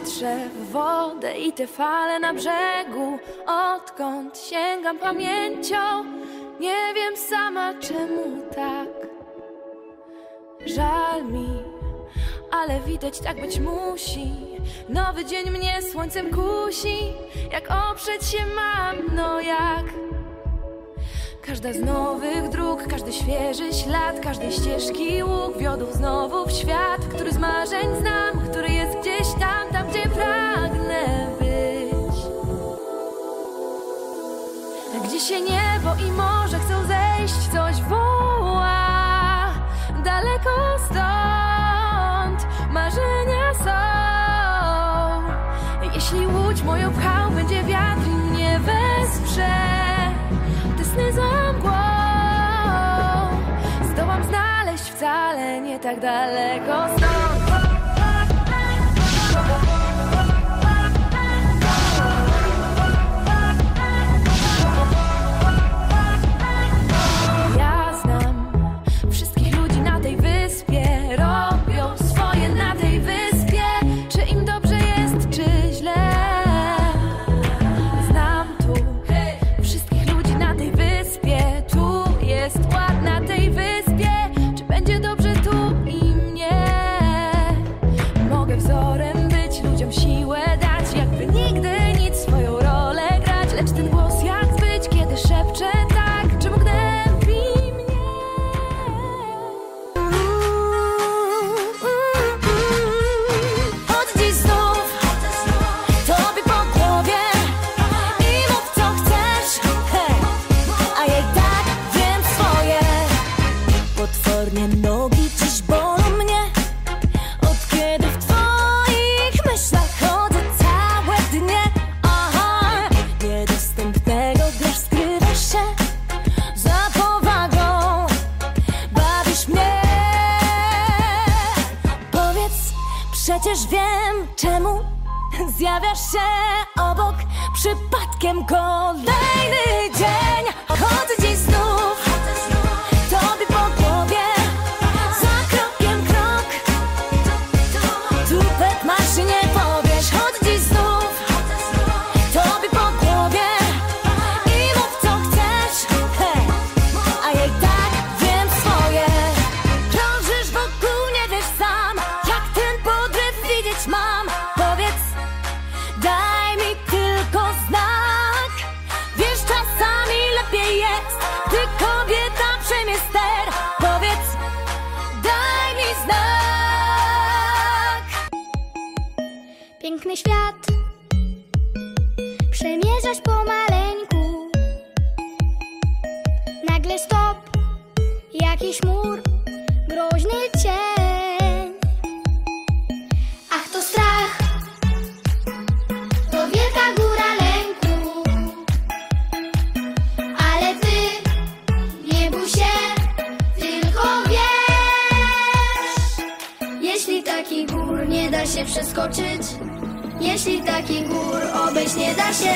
patrzę w wodę i te fale na brzegu. Odkąd sięgam pamięcią Nie wiem sama czemu tak. Żal mi, ale widać tak być musi. Nowy dzień mnie słońcem kusi. Jak oprzeć się mam, no jak? Każda z nowych dróg, każdy świeży ślad Każdej ścieżki łuk wiodł znowu w świat Który z marzeń znam, który się niebo i morze chcą zejść Coś woła. Daleko stąd Marzenia są. Jeśli łódź moją pchał Będzie wiatr i mnie wesprze. Te sny za mgłą. Zdołam znaleźć wcale nie tak daleko stąd Potwornie nogi dziś bolą mnie. Od kiedy w twoich myślach chodzę całe dnie. Aha, niedostępnego grasz, skrywasz się Za powagą. Bawisz mnie. Powiedz, przecież wiem czemu Zjawiasz się obok przypadkiem kolejny Piękny świat. Przemierzasz pomaleńku Nagle stop Jakiś mur Groźny cień. Ach to strach. To wielka góra lęku. Ale ty Nie bój się Tylko wiesz. Jeśli takich gór nie da się przeskoczyć, jeśli takich gór obejść nie da się,